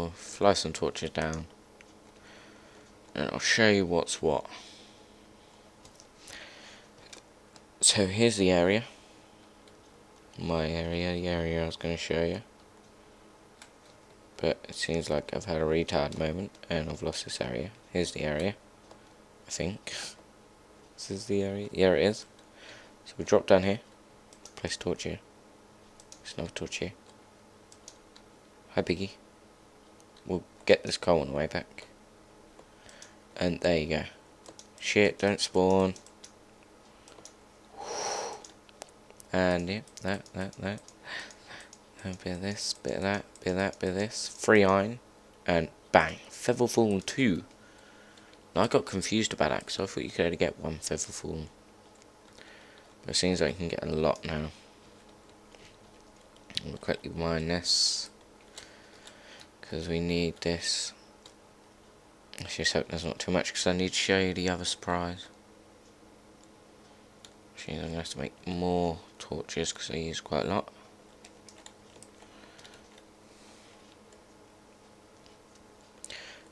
We'll fly some torches down. And I'll show you what's what. So here's the area. My area, the area I was going to show you. But it seems like I've had a retard moment and I've lost this area. Here's the area. I think. This is the area. Yeah, it is. So we drop down here. Place torch here. There's another torch here. Hi, Biggie. We'll get this coal on the way back. And there you go. Shit, don't spawn. And yeah, that, that, that. A bit of this, bit of that, bit of that, bit of this. Free iron. And bang. Featherfall 2. Now, I got confused about that because I thought you could only get one Featherfall. But it seems like you can get a lot now. We'll quickly mine this because we need this. Let's just hope there's not too much because I need to show you the other surprise. Which means I'm going to have to make more torches because I use quite a lot.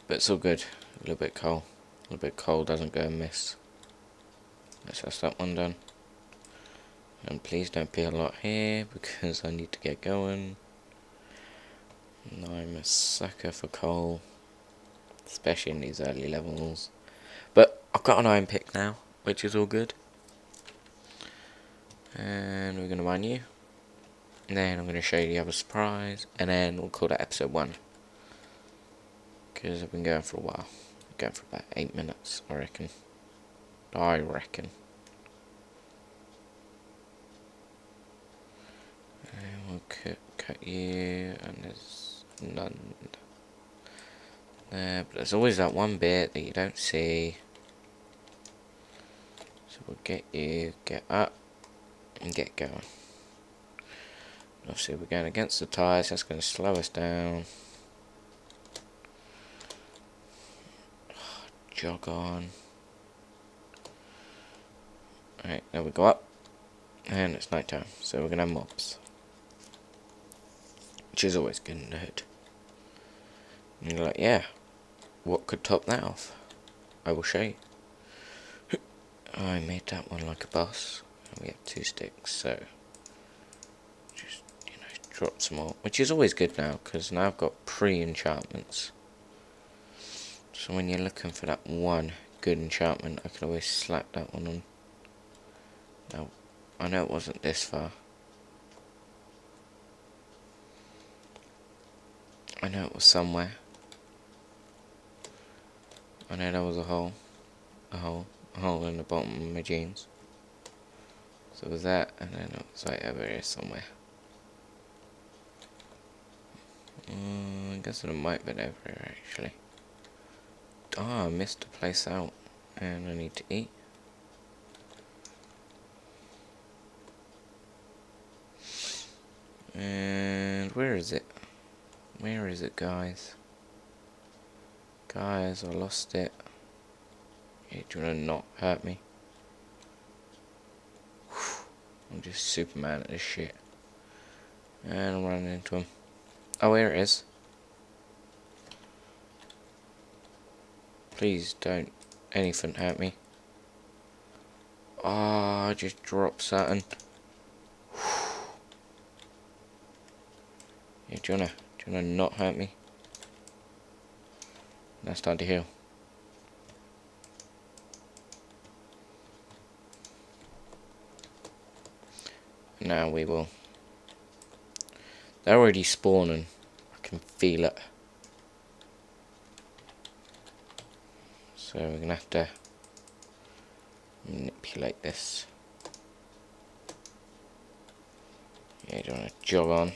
But it's all good. A little bit coal. A little bit coal doesn't go amiss. Let's have that one done. And please don't be a lot here because I need to get going. I'm a sucker for coal. Especially in these early levels. But I've got an iron pick now, which is all good. And we're going to mine you. And then I'm going to show you the other surprise. And then we'll call that episode 1. Because I've been going for a while. Going for about 8 minutes, I reckon. I reckon. And we'll cut, cut you, and there's none there, but there's always that one bit that you don't see. So we'll get you, get up, and get going. Obviously we're going against the tyres, that's going to slow us down. Jog on. Alright, now we go up. And it's night time, so we're going to have mobs. Which is always good in the hood. And you're like, yeah, what could top that off? I will show you. I made that one like a boss. And we have two sticks, so just, you know, drop some more. Which is always good now, because now I've got pre-enchantments. So when you're looking for that one good enchantment, I can always slap that one on. Now, I know it wasn't this far. I know it was somewhere. I know there was a hole. A hole. A hole in the bottom of my jeans. So it was that, and then it was right over here somewhere. Uh, I guess it might been over here actually. Ah, oh, I missed a place out. And I need to eat. And where is it? Where is it, guys? Guys, I lost it. Hey, do to not hurt me? I'm just Superman at this shit. And I'm running into him. Oh, here it is. Please don't anything hurt me. Oh, I just dropped something. Yeah, do you wanna, do you wanna not hurt me? Now start to heal. Now we will. They're already spawning. I can feel it. So we're gonna have to manipulate this. Yeah, you don't want to jog on.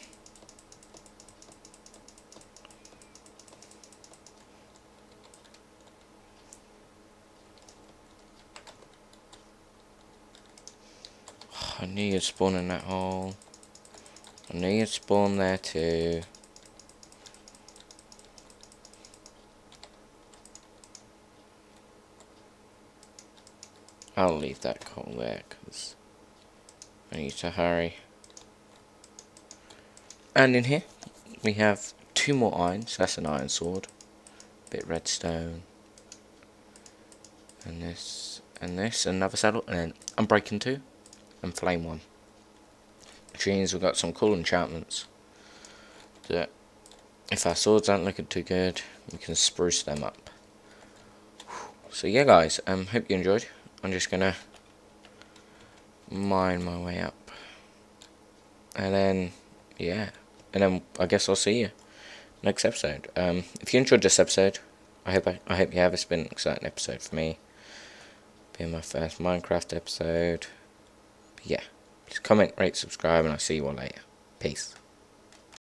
I knew you'd spawn in that hole. I knew you'd spawn there too. I'll leave that coal there because I need to hurry. And in here we have two more irons. That's an iron sword. a Bit redstone. And this, and this, another saddle, and then Unbreaking 2, and Flame 1. Which means we've got some cool enchantments that if our swords aren't looking too good, we can spruce them up. So yeah guys, um, hope you enjoyed. I'm just gonna mine my way up. And then, yeah. And then I guess I'll see you next episode. Um, if you enjoyed this episode, I hope I, I hope you have. It's been an exciting episode for me. Being my first Minecraft episode. Yeah. Please comment, rate, subscribe, and I'll see you all later. Peace.